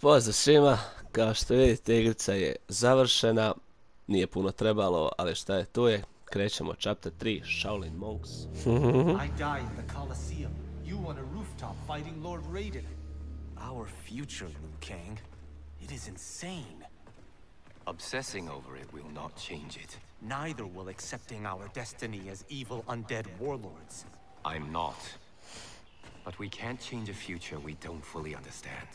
Pozdrav svima, kao što vidite igrica je završena, nije puno trebalo, ali šta je tu je, krećemo chapter 3, Shaolin Monks. I died in the Colosseum, you on a rooftop fighting Lord Raiden. Our future, Liu Kang. It is insane. Obsessing over it will not change it. Neither will accepting our destiny as evil undead warlords. I'm not. But we can't change a future we don't fully understand.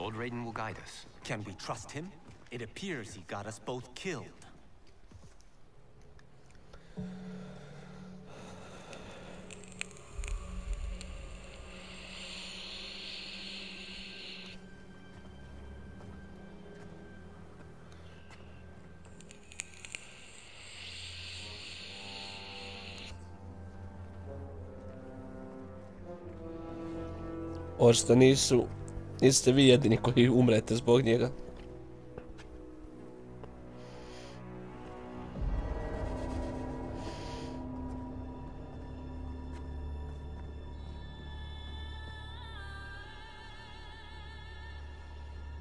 Lord Raiden will guide us. Can we trust him? It appears he got us both killed. Očito nisu, niste vi jedini koji umrete zbog njega.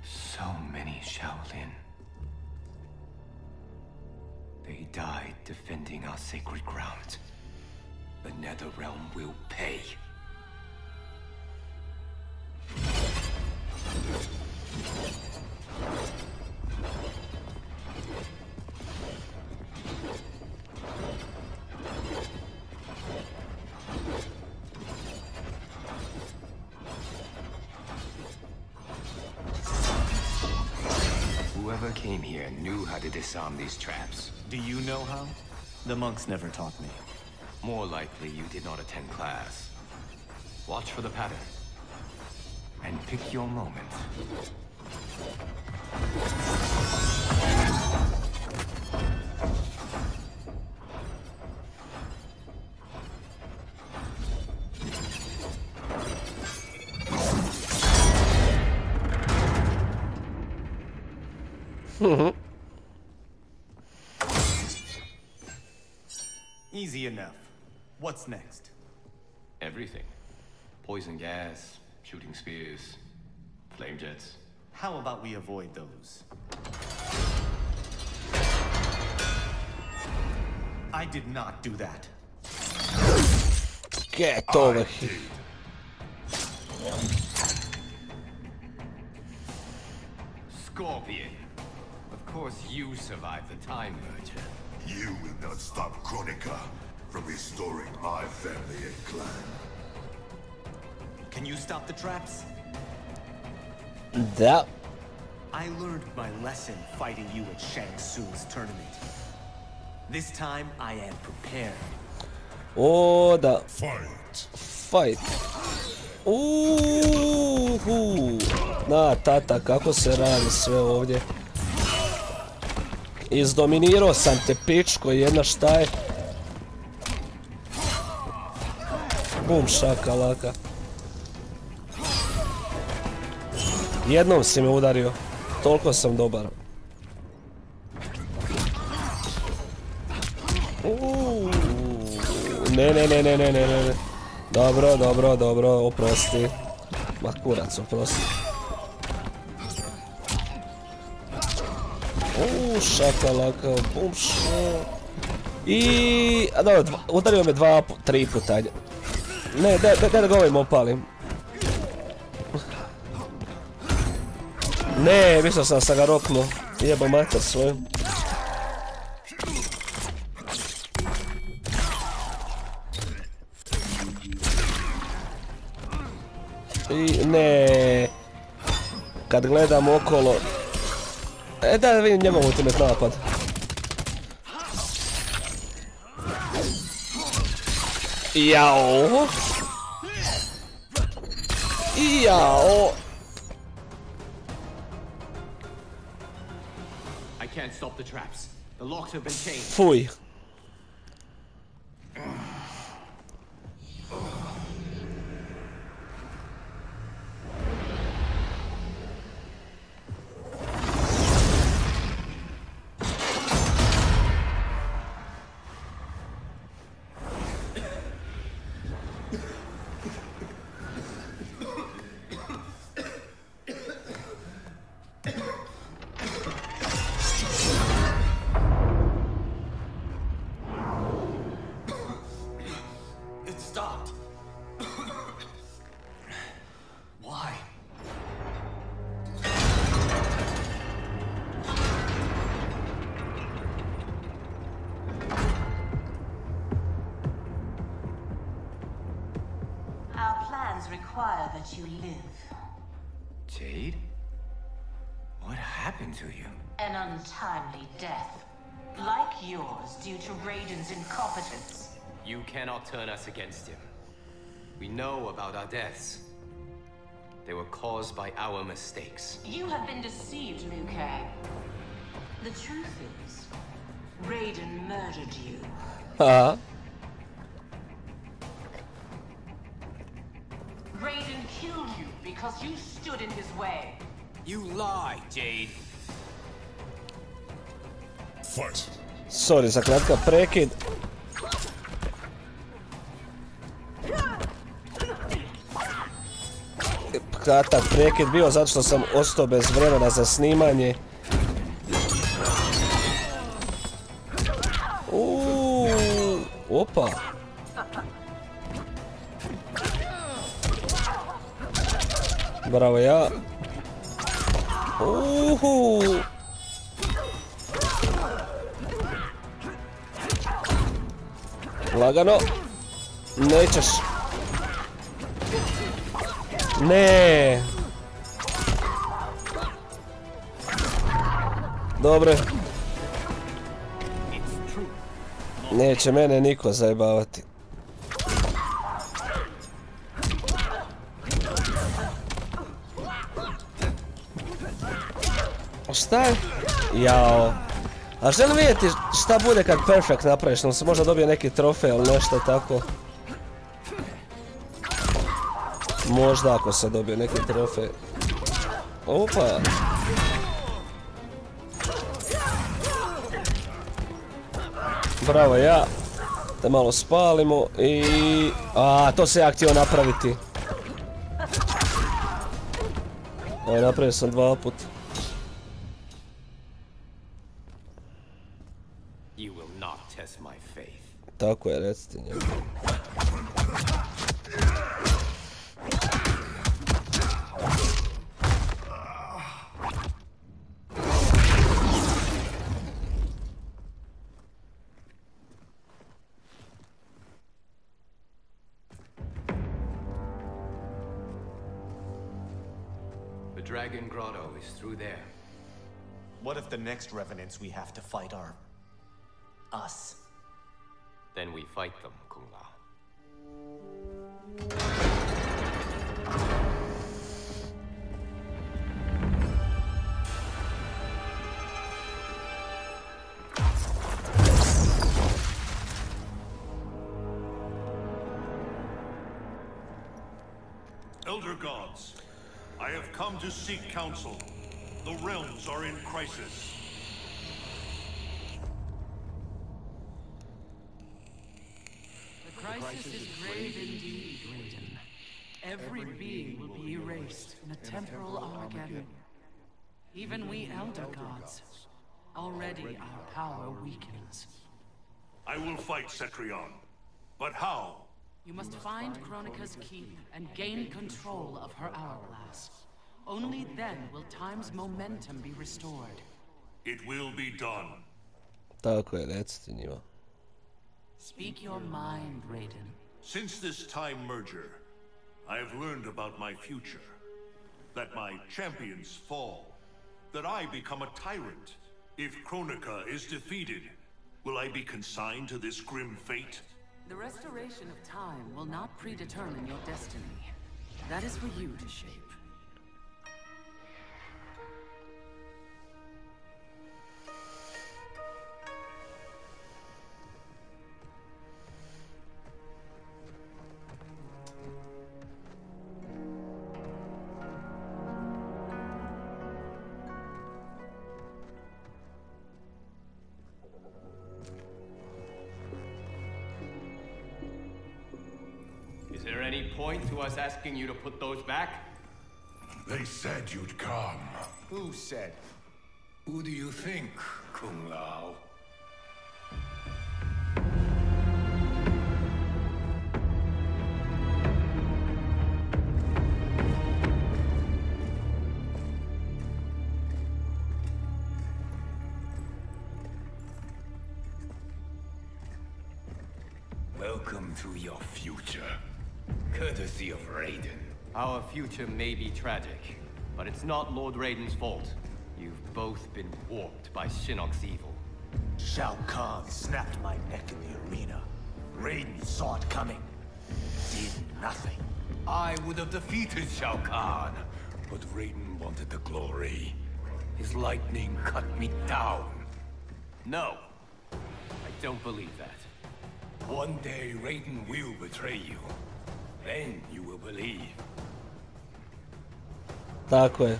So many Shaolin. They died defending our sacred ground. The Netherrealm will pay. Came here and knew how to disarm these traps. Do you know how? The monks never taught me. More likely you did not attend class. Watch for the pattern. And pick your moment. Enough. What's next? Everything. Poison gas, shooting spears, flame jets. How about we avoid those? I did not do that. Get over here. Scorpion. Of course you survived the time merger. You will not stop Kronika from restoring my family and clan. Can you stop the traps? That... I learned my lesson fighting you at Shang Tsung's tournament. This time I am prepared. Oh, da. Fight! Fight. Uhu. Na, tata, kako se radi sve ovdje. Izdominirao sam te pičko, jedna šta je. Bum šakalaka. Jednom si me udario. Toliko sam dobar. Uuu. Ne, ne, ne, ne, ne, ne, ne. Dobro, dobro, dobro, oprosti. Ma kurac, oprosti. Uuu, šakalaka, bum ša. I... A dobro, udario me dva, tri puta. Ne, daj, da ga ovim opalim. Ne, mislio sam sam ga roknuo. Jebo mater svoju. I ne. Kad gledam okolo. E da vidim njegov ultimate napad. Jao. Jao. I can't stop the traps. The locks have been changed. Fuj. You live. Jade? What happened to you? An untimely death. Like yours, due to Raiden's incompetence. You cannot turn us against him. We know about our deaths. They were caused by our mistakes. You have been deceived, Liu Kang. The truth is, Raiden murdered you. Aha. Raiden killed you because you stood in his way. You lie, Jade. Fight. Sorry za kratka prekid. Kratak prekid bio zato što sam ostao bez vremena za snimanje. Uuu, opa. Bravo ja. Uhu. Lagano. Nećeš. Ne. Dobro. Neće mene niko zajebavati. Je? Jao. A želim vidjeti šta bude kad perfect napraviš, nam se možda dobije neki trofej ili nešto tako. Možda ako se dobije neki trofej. Opa. Bravo ja. Da malo spalimo i... A, to se ja htio napraviti. Evo, napravio sam dva put. Tako je, recite njemu. The Dragon Grotto is through there. What if the next revenants we have to fight are... us? Then we fight them. Elder gods, I have come to seek counsel. The realms are in crisis. The crisis is grave indeed, Raiden. Every being will be erased in a temporal Armageddon. Even we Elder Gods. Already our power weakens. I will fight Cetrion. But how? You must find Kronika's keep and gain control of her hourglass. Only then will time's momentum be restored. It will be done. Tako je, recite njima. Speak your mind, Raiden. Since this time merger, I have learned about my future. That my champions fall. That I become a tyrant. If Kronika is defeated, will I be consigned to this grim fate? The restoration of time will not predetermine your destiny. That is for you to shape. Point to us asking you to put those back? They said you'd come. Who said? Who do you think, Kung Lao? Welcome to your future. Courtesy of Raiden. Our future may be tragic, but it's not Lord Raiden's fault. You've both been warped by Shinnok's evil. Shao Kahn snapped my neck in the arena. Raiden saw it coming. Did nothing. I would have defeated Shao Kahn, but Raiden wanted the glory. His lightning cut me down. No, I don't believe that. One day Raiden will betray you. Then you will believe. Tako je.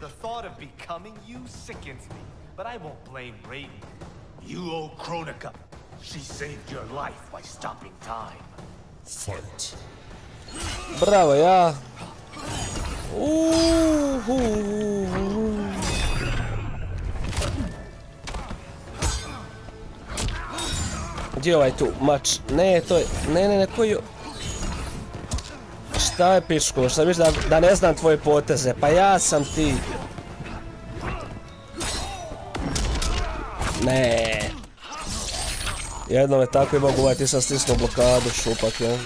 The thought of becoming you sickens me, but I won't blame Raiden. You owe Kronika. She saved your life by stopping time. Fight. Bravo, ja. Uhu. Gdje je ovaj tu mač? Ne, to je... Ne, ne, ne, koji. Šta je pičko? Šta misliš da, ne znam tvoje poteze? Pa ja sam ti. Ne. Jedno me tako i mogu ovaj, ti sam stisnuo blokadu, šupak, ja.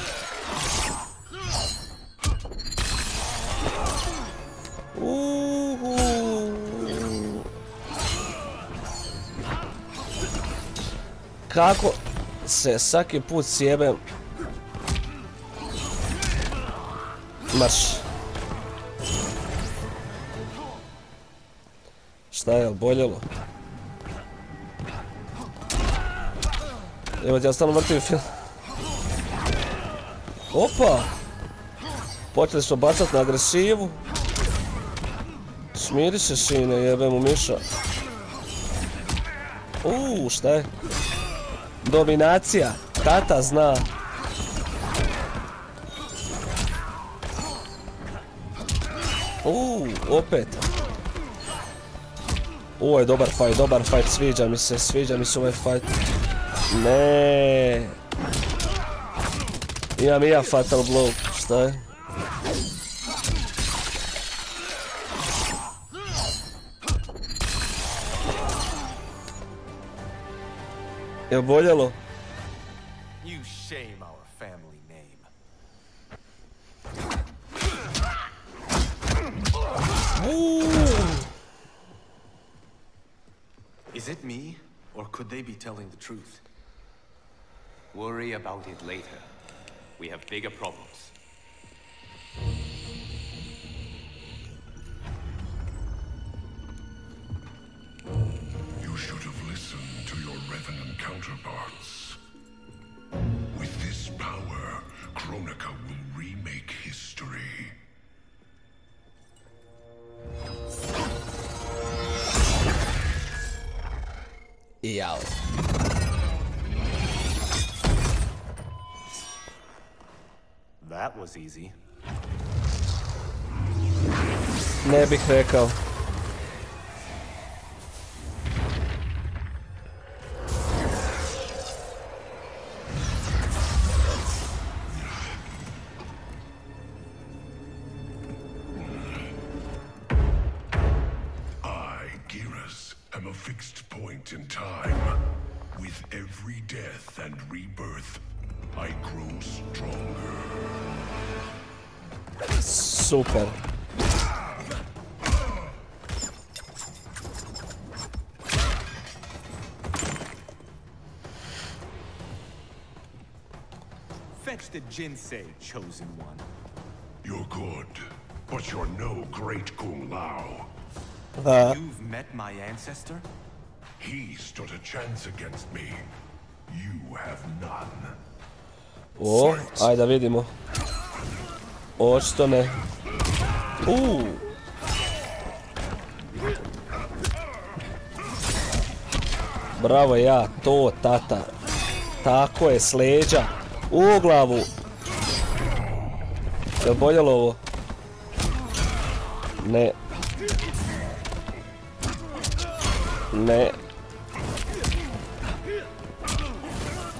Kako se svaki put sjebem Marš. Šta je, jel boljelo? Evo ja stalno vrtim film. Opa! Počeli smo bacat na agresivu. Smiri se sine, jebe mu miša. Uuu, šta je? Dominacija, tata zna. Uuu, opet. Ovo je dobar fight, dobar fight, sviđa mi se, sviđa mi se ovaj fight. Ne. Imam i ja fatal blow, šta je? Je boljelo? You shame our family name. Is it me, or could they be telling the truth? Worry about it later. We have bigger problems. Revenant counterparts. With this power, Kronika will remake history. Jao. That was easy. Ne bih rekao. I grow stronger. Super. Fetch the Jinsei, chosen one. You're good, but you're no great Kung Lao. Da. You've met my ancestor? He stood a chance against me. You have none. O, ajde da vidimo. Očito ne. Uuu. Bravo ja, to tata. Tako je, s leđa. U glavu. Jel boljelo ovo? Ne. Ne.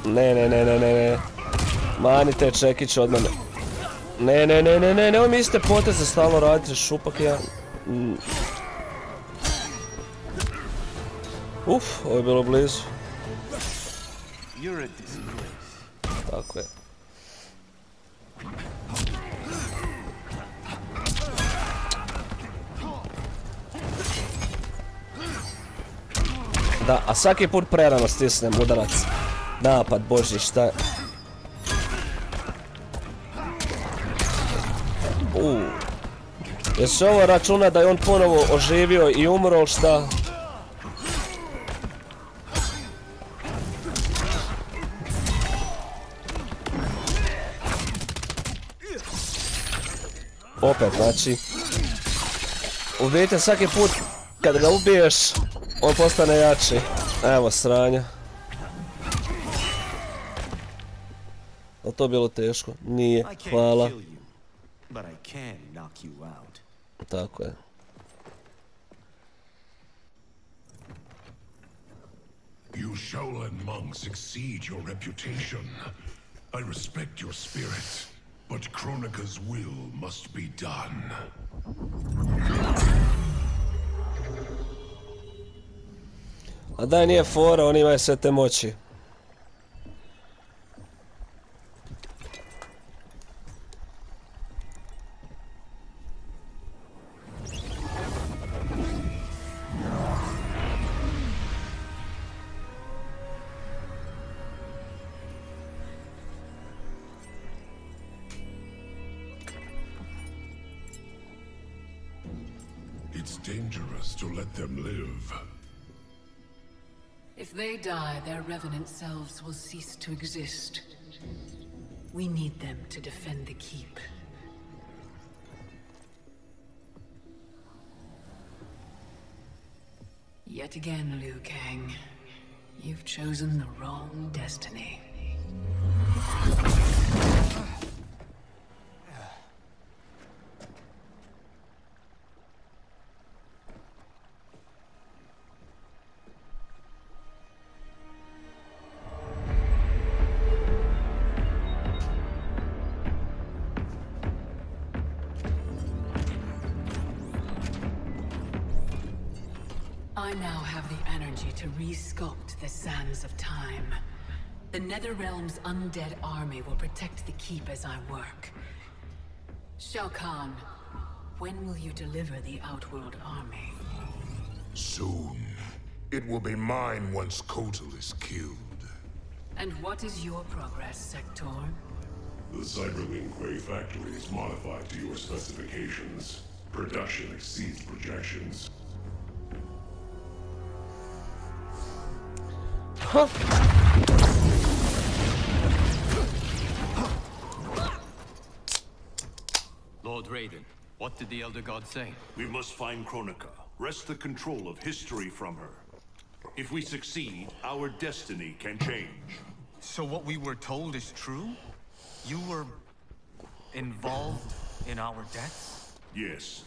Ne, ne, ne, ne, ne, ne. Manite te od mene. Ne, ne, ne, ne, ne, nemoj mi iste poteze stalno raditi, šupak ja. Mm. Uf, ovo je bilo blizu. Tako je. Da, a svaki put prerano stisnem udarac. Napad, boži, šta je? Jel se ovo računa da je on ponovo oživio i umro, šta? Opet, znači... U biti svaki put kad ga ubiješ, on postane jači. Evo sranja. Je to bilo teško? Nije, hvala. but I can knock you out. You Shaolin monks exceed your reputation. I respect your spirit, but Kronika's will must be done. A daj nije fora, on ima sve te moći. It's dangerous to let them live. If they die, their revenant selves will cease to exist. We need them to defend the keep. Yet again, Liu Kang, you've chosen the wrong destiny. Now have the energy to re-sculpt the sands of time. The Netherrealm's undead army will protect the keep as I work. Shao Kahn, when will you deliver the Outworld army? Soon. It will be mine once Kotal is killed. And what is your progress, Sektor? The Cyber Lin Kuei factory is modified to your specifications. Production exceeds projections. Lord Raiden, what did the Elder God say? We must find Kronika, wrest the control of history from her. If we succeed, our destiny can change. So what we were told is true? You were involved in our deaths? Yes.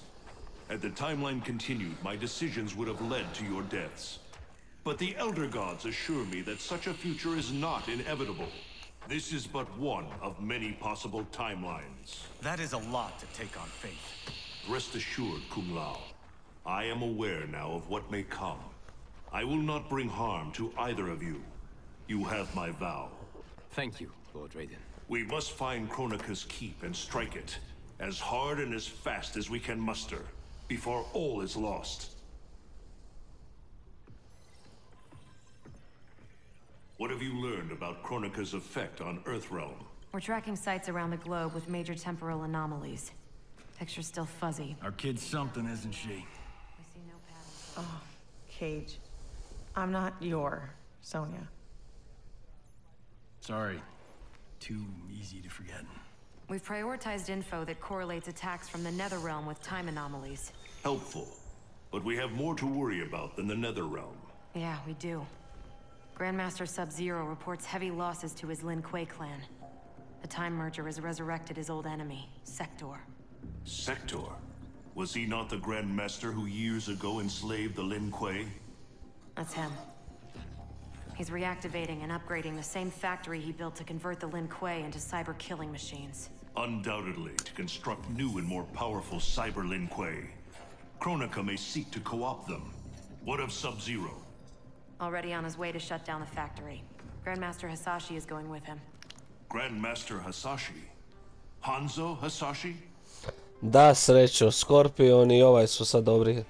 Had the timeline continued, my decisions would have led to your deaths. But the Elder Gods assure me that such a future is not inevitable. This is but one of many possible timelines. That is a lot to take on faith. Rest assured, Kung Lao. I am aware now of what may come. I will not bring harm to either of you. You have my vow. Thank you, Lord Raiden. We must find Kronika's keep and strike it. As hard and as fast as we can muster. Before all is lost. What have you learned about Kronika's effect on Earthrealm? We're tracking sites around the globe with major temporal anomalies. Picture's still fuzzy. Our kid's something, isn't she? We see no patterns. Oh, Cage. I'm not your Sonya. Sorry. Too easy to forget. We've prioritized info that correlates attacks from the Netherrealm with time anomalies. Helpful. But we have more to worry about than the Netherrealm. Yeah, we do. Grandmaster Sub-Zero reports heavy losses to his Lin Kuei clan. The Time Merger has resurrected his old enemy, Sektor. Sektor? Was he not the Grand Master who years ago enslaved the Lin Kuei? That's him. He's reactivating and upgrading the same factory he built to convert the Lin Kuei into cyber killing machines. Undoubtedly, to construct new and more powerful cyber Lin Kuei. Kronika may seek to co-opt them. What of Sub-Zero? Already on his way to shut down the factory. Grandmaster Hasashi is going with him. Grandmaster Hasashi? Hanzo Hasashi? Da, srećo, Scorpion i ovaj su sad dobri.